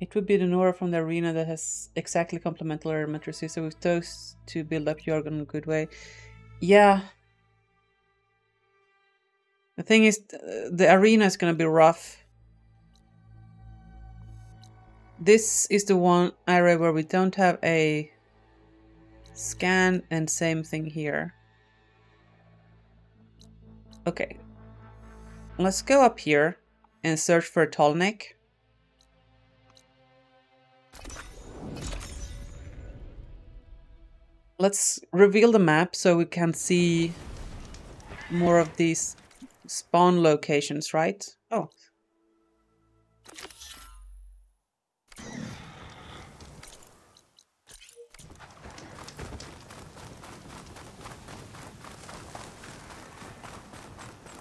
It would be the Nora from the arena that has exactly complementary elementary system with those to build up Jorgen in a good way. Yeah. The thing is, the arena is going to be rough. This is the one area where we don't have a scan and same thing here. Okay. Let's go up here and search for neck. Let's reveal the map so we can see more of these spawn locations, right? Oh.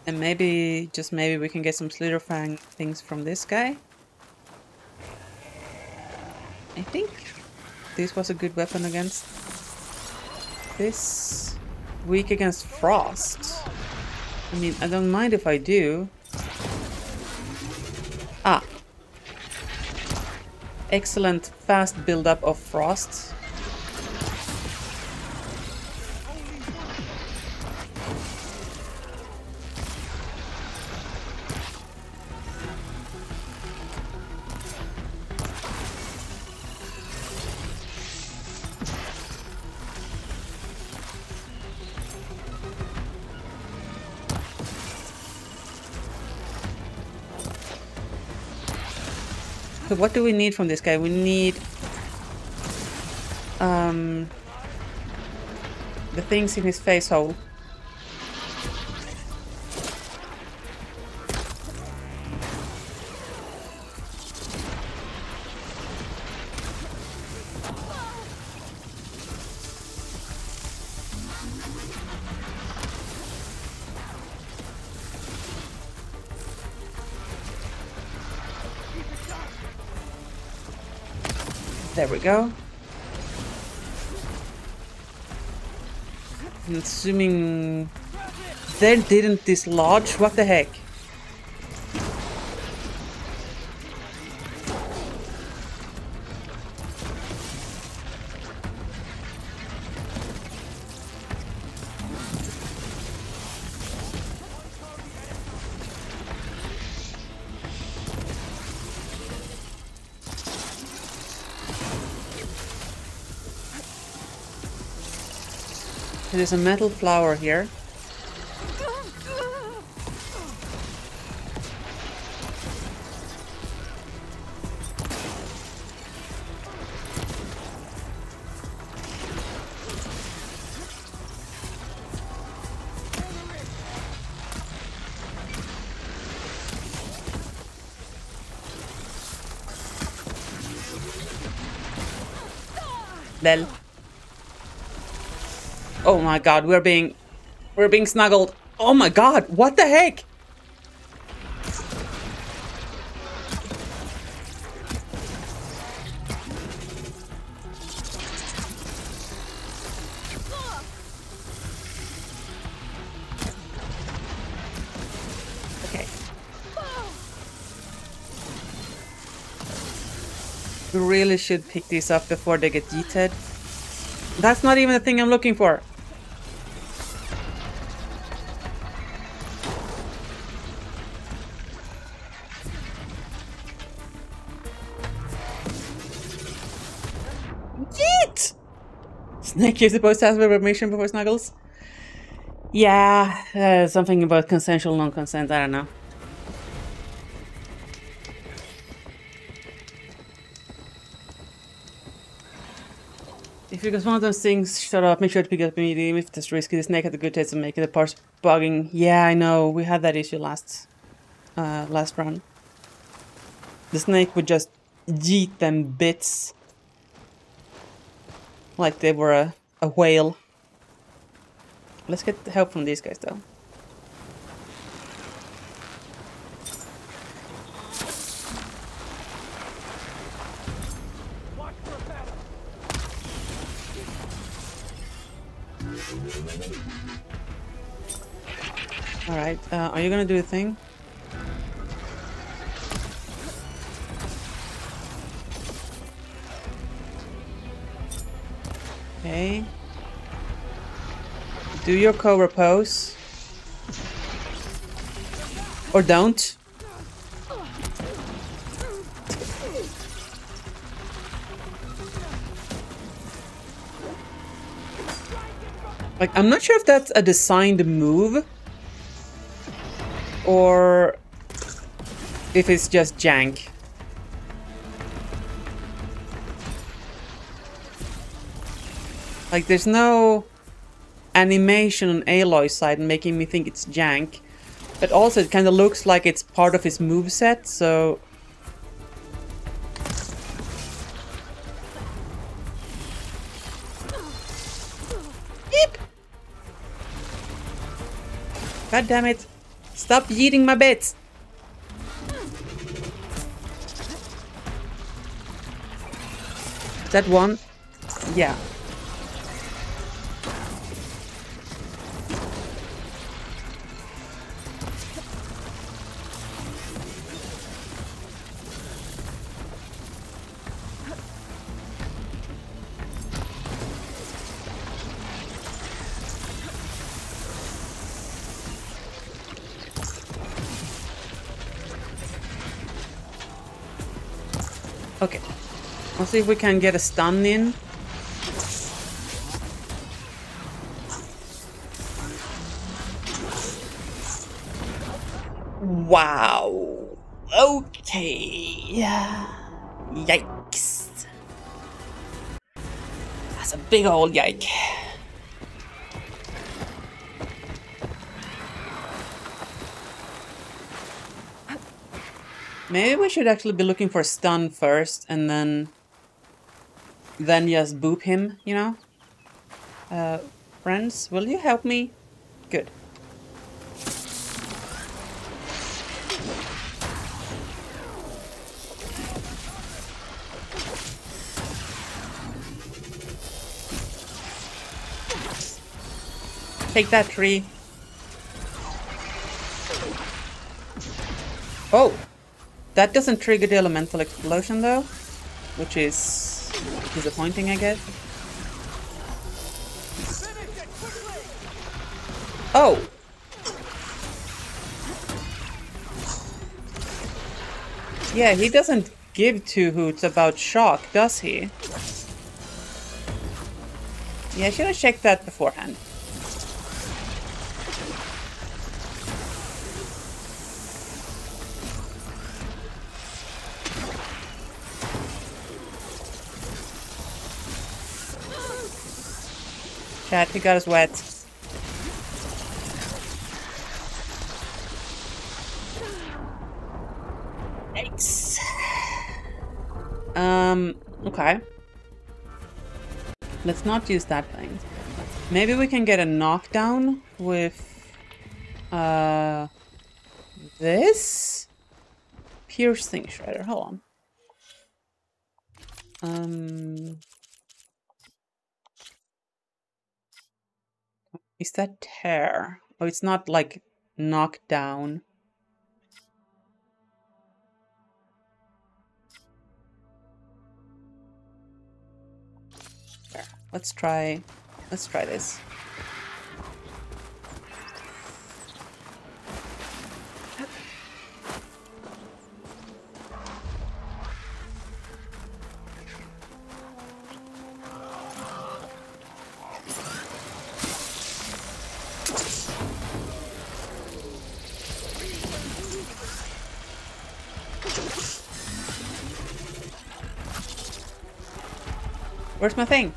And maybe, just maybe we can get some Slitherfang things from this guy. I think this was a good weapon against this. Weak against frost. I mean, I don't mind if I do. Ah. Excellent fast build-up of frost. What do we need from this guy? We need um, the things in his face hole. Go. I'm assuming they didn't dislodge. What the heck? There's a metal flower here. Lel. My god, we're being we're being snuggled. Oh my god, what the heck? Okay. We really should pick these up before they get yeeted. That's not even the thing I'm looking for. Snake is supposed to ask for permission before snuggles? Yeah, uh, something about consensual non-consent, I don't know. If it was one of those things, shut up, make sure to pick up immediately if it's risky. The snake had a good taste of making the parts bugging. Yeah, I know, we had that issue last uh, last run. The snake would just yeet them bits. Like they were a, a whale. Let's get help from these guys though. Alright, uh, are you gonna do a thing? Okay. Do your cobra pose. Or don't. Like, I'm not sure if that's a designed move or if it's just jank. Like, there's no animation on Aloy's side making me think it's jank. But also, it kind of looks like it's part of his move set, so... Beep! God damn it! Stop eating my bits! Is that one? Yeah. Okay. Let's see if we can get a stun in. Wow. Okay. Yikes. That's a big old yike. Maybe we should actually be looking for stun first and then then just boop him, you know? Uh, friends, will you help me? Good. Take that tree. Oh! That doesn't trigger the elemental explosion though, which is disappointing, I guess. Oh! Yeah, he doesn't give two hoots about shock, does he? Yeah, I should have checked that beforehand. Chat, he got us wet. Yikes. Um, okay. Let's not use that thing. Maybe we can get a knockdown with uh this piercing shredder. Hold on. Um Is that tear? Oh, it's not like knocked down. Let's try let's try this. Where's my thing?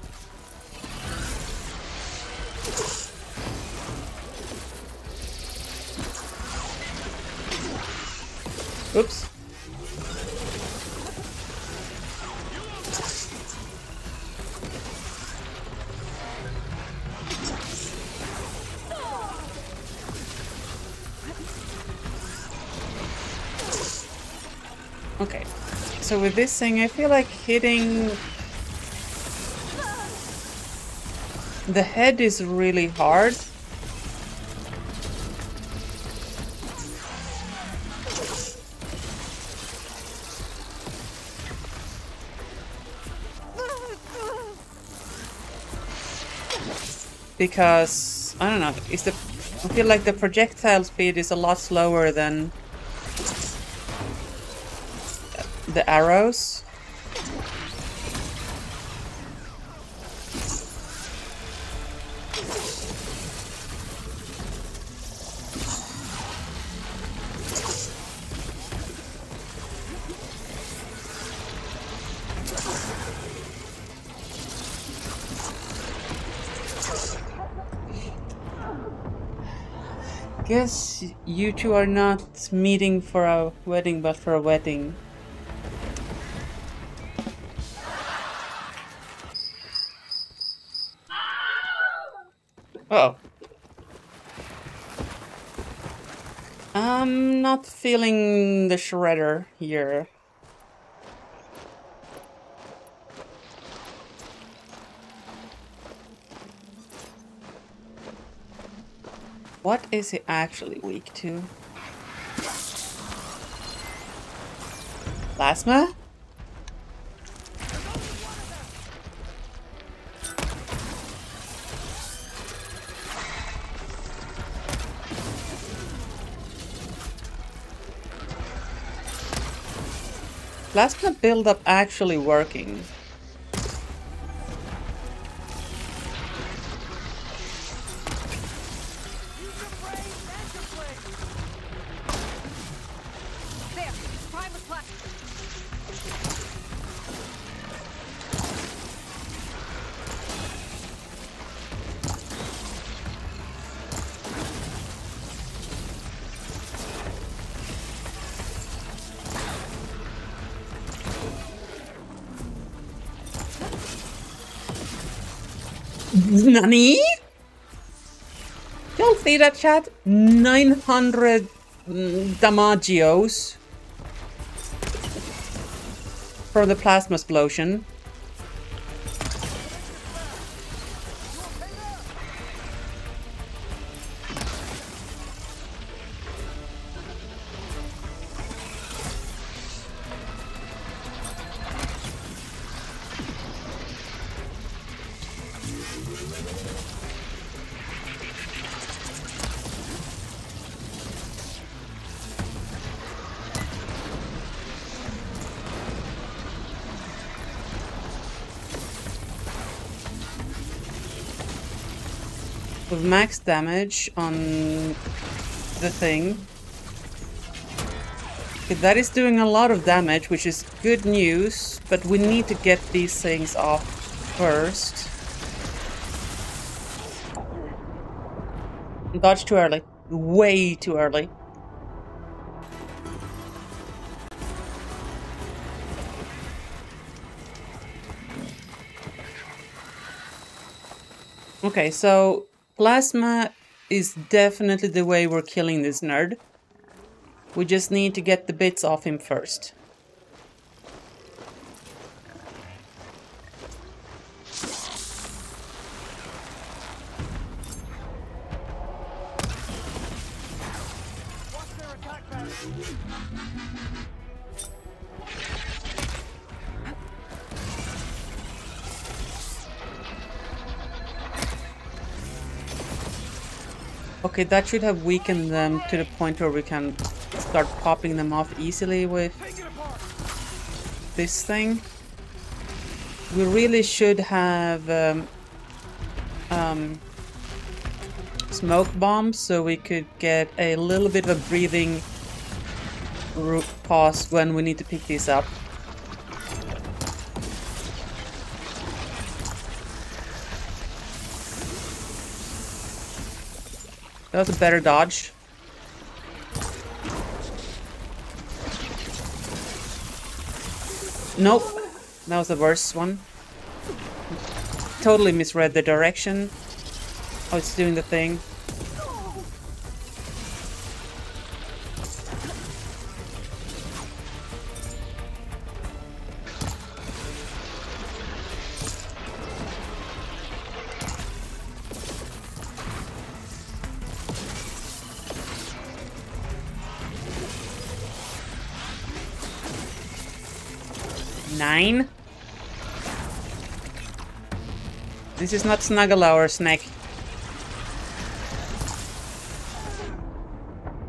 Oops. Okay. So with this thing, I feel like hitting The head is really hard. because I don't know. Is the I feel like the projectile speed is a lot slower than the arrows. You two are not meeting for a wedding, but for a wedding. Oh. I'm not feeling the shredder here. What is he actually weak to? Plasma? Plasma build-up actually working. Nani? Don't see that chat? 900 mm, damagios from the plasma explosion. Max damage on the thing. Okay, that is doing a lot of damage, which is good news, but we need to get these things off first. Dodge too early. Way too early. Okay, so Plasma is definitely the way we're killing this nerd. We just need to get the bits off him first. Okay, that should have weakened them to the point where we can start popping them off easily with this thing. We really should have um, um, smoke bombs so we could get a little bit of a breathing pause when we need to pick these up. That was a better dodge. Nope. That was the worst one. Totally misread the direction. Oh, it's doing the thing. nine? This is not Snuggle Hour snack.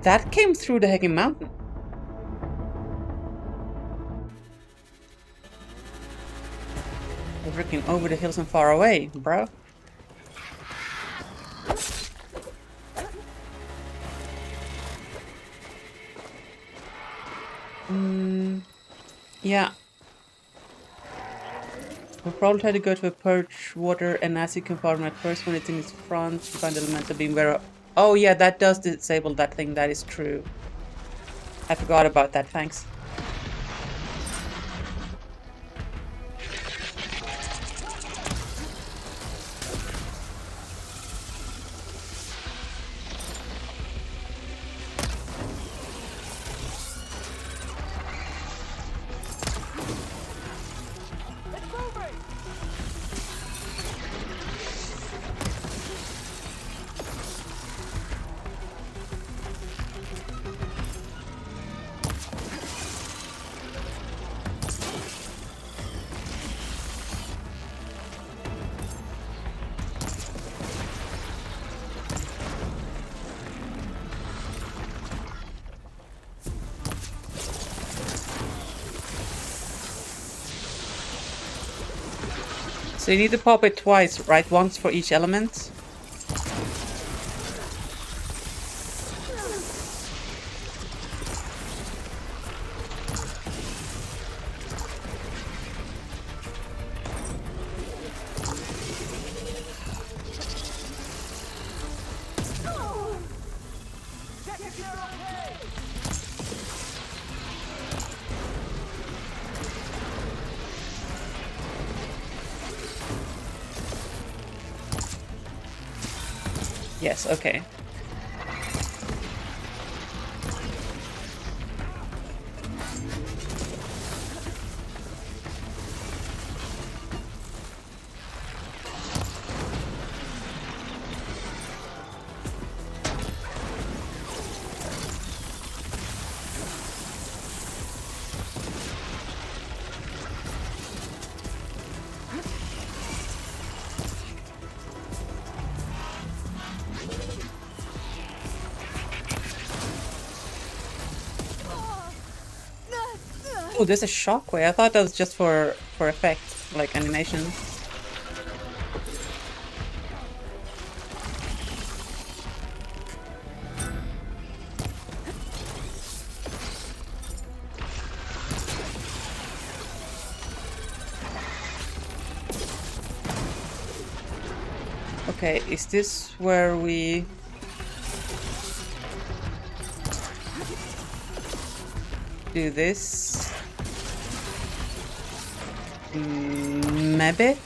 That came through the Hanging Mountain. We're looking over the hills and far away, bro. Mm, yeah, Probably try to go to a perch water and acid compartment first when it's in its front find elemental beam where... Oh yeah, that does disable that thing, that is true. I forgot about that, thanks. So you need to pop it twice, right? Once for each element. Yes, okay. Oh, there's a shockwave. I thought that was just for for effect, like animation. Okay, is this where we do this? Maybe?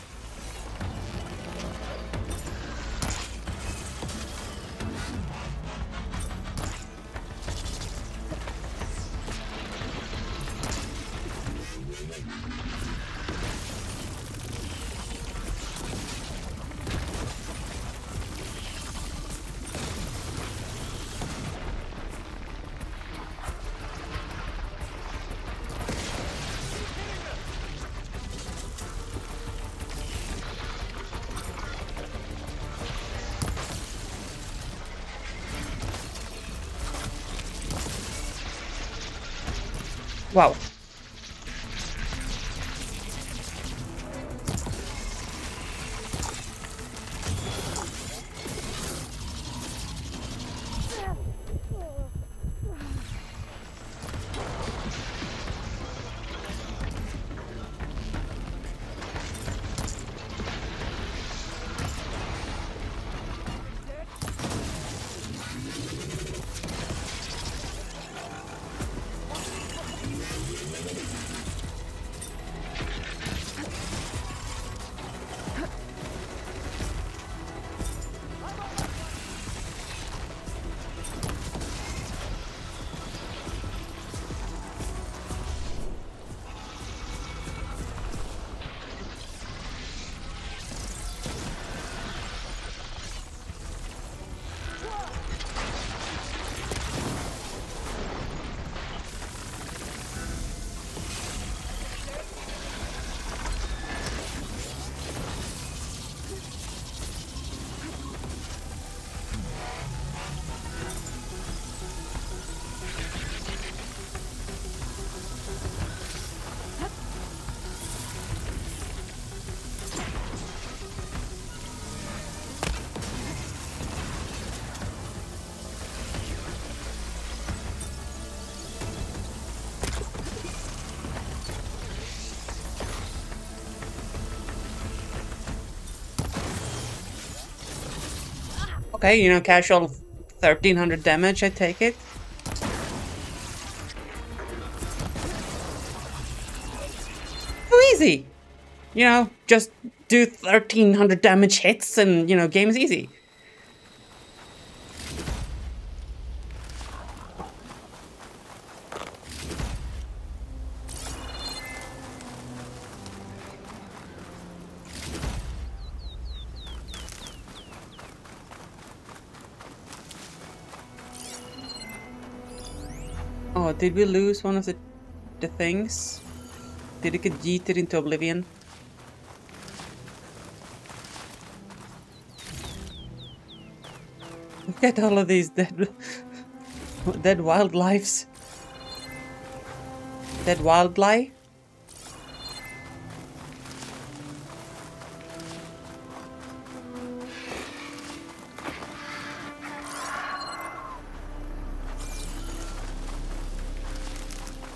Wow. Okay, you know, casual 1300 damage, I take it. Too easy! You know, just do 1300 damage hits and, you know, game is easy. Did we lose one of the the things? Did it get yeeted into oblivion? Look at all of these dead dead wildlives. Dead wildlife?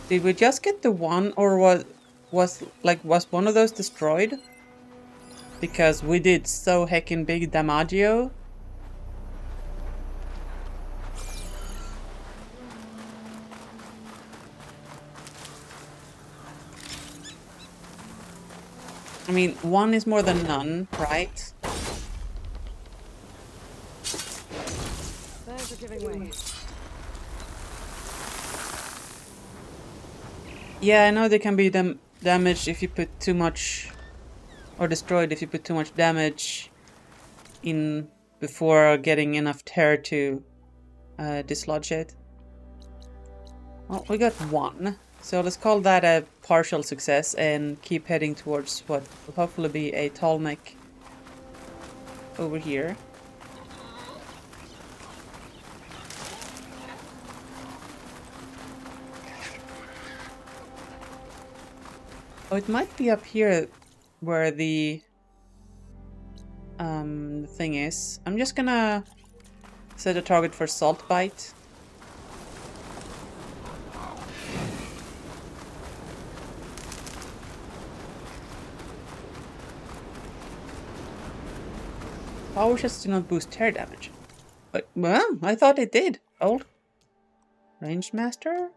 Did we just get the one or was was like was one of those destroyed? Because we did so heckin' big damaggio. I mean, one is more than none, right? Thanks for giving way. Yeah, I know they can be dam damaged if you put too much, or destroyed if you put too much damage in before getting enough tear to uh, dislodge it. Well, we got one, so let's call that a partial success and keep heading towards what will hopefully be a tall over here. Oh, it might be up here where the um, thing is. I'm just gonna set a target for Salt Bite. Power shots do not boost tear damage. But, well, I thought it did. Old Ranged Master?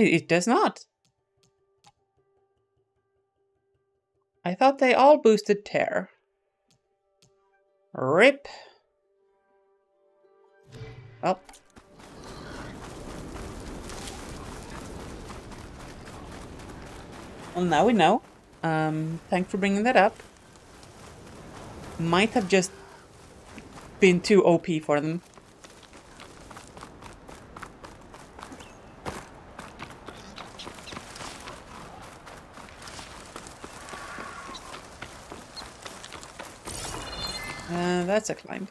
It does not. I thought they all boosted tear. Rip. Oh. Well, now we know. Um, thanks for bringing that up. Might have just been too OP for them. Uh, that's a climb.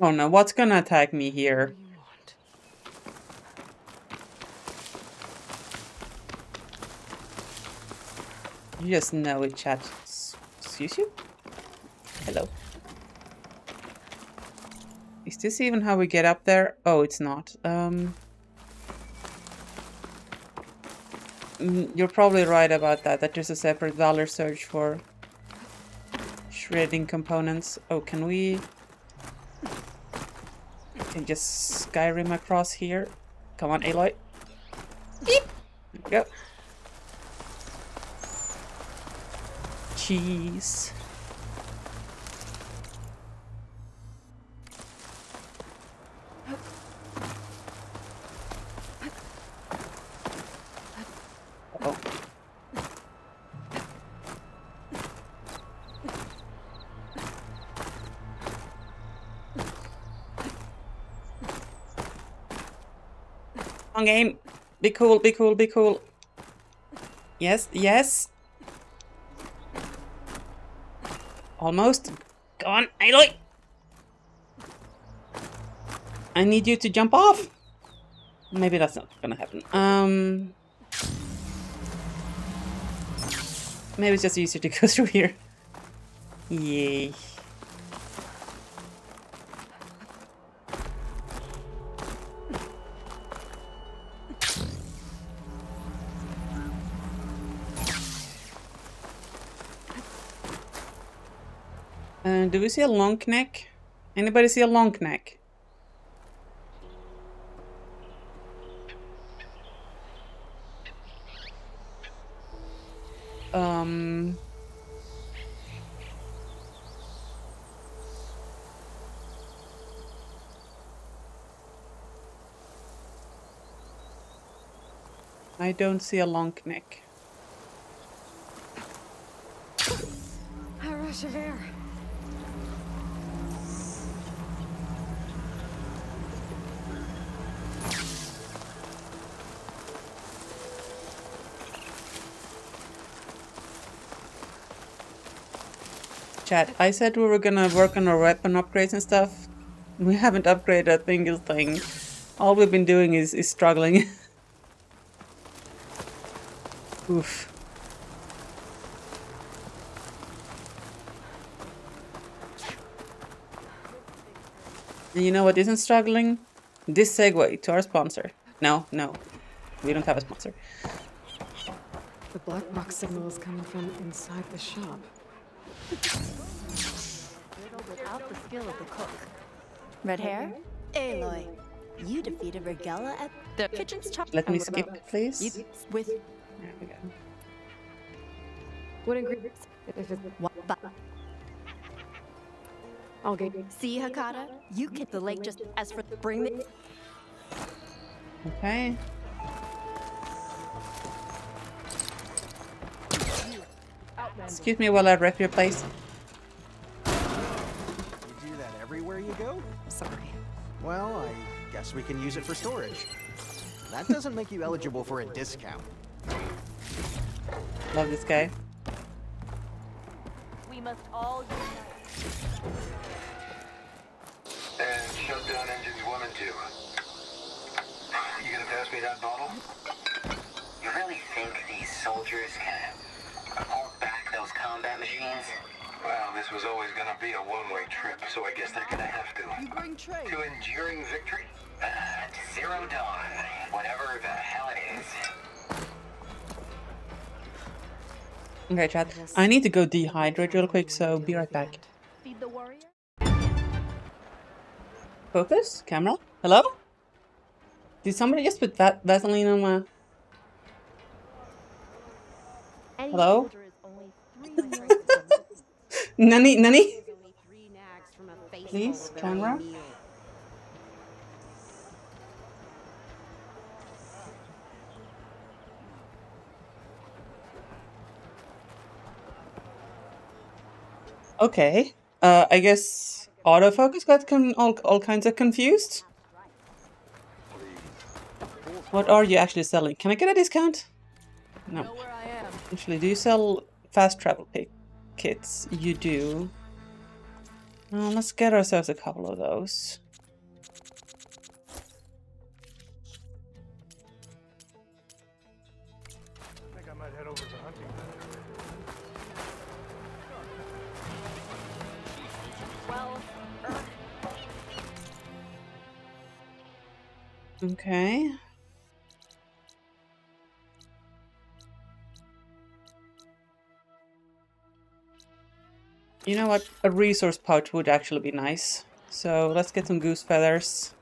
Oh no, what's gonna attack me here? You just know it, chat. Excuse you? Hello. Is this even how we get up there? Oh, it's not. Um, mm, you're probably right about that, that there's a separate Valor Surge for shredding components. Oh, can we... Can just Skyrim across here? Come on, Aloy. Beep. There we go. Cheese. On game. Be cool, be cool, be cool. Yes, yes. Almost. Go on, Aloy. I need you to jump off. Maybe that's not gonna happen. Um. Maybe it's just easier to go through here. Yay. Do we see a long neck? Anybody see a long neck? Um, I don't see a long neck. A rush of air. Chat, I said we were gonna work on our weapon upgrades and stuff. We haven't upgraded a single thing. All we've been doing is, is struggling. Oof. And you know what isn't struggling? This segue to our sponsor. No, no. We don't have a sponsor. The black box signal is coming from inside the shop. Without the skill of the cook. Red hair? Aloy. You defeated Regalla at the kitchen's top. Let me skip, please. You, with There we go. What ingredients? If it's what? But I'll see, Hakata, you get the lake just as for bring the. Okay. Excuse me while I rep your place. You do that everywhere you go? sorry. Well, I guess we can use it for storage. That doesn't make you eligible for a discount. Love this guy. We must all unite. And shut down engines one and two. You gonna pass me that bottle? You really think these soldiers can hold back those combat machines? Well, this was always gonna be a one-way trip, so I guess they're gonna have to. You Bring trade. To enduring victory? Uh, Zero Dawn, whatever the hell it is. Okay, chat. I need to go dehydrate real quick, so be right back. feed the warrior. Focus? Camera? Hello? Did somebody just put that Vaseline on my... Any Hello? soldier is only three drinks from- Nani? Nani? There's only three nags from a face Please, camera? Okay. Uh, I guess autofocus got all, all kinds of confused. What are you actually selling? Can I get a discount? No. Actually, do you sell fast travel pick kits? You do. Uh, let's get ourselves a couple of those. I You know what? A resource pouch would actually be nice. So let's get some goose feathers.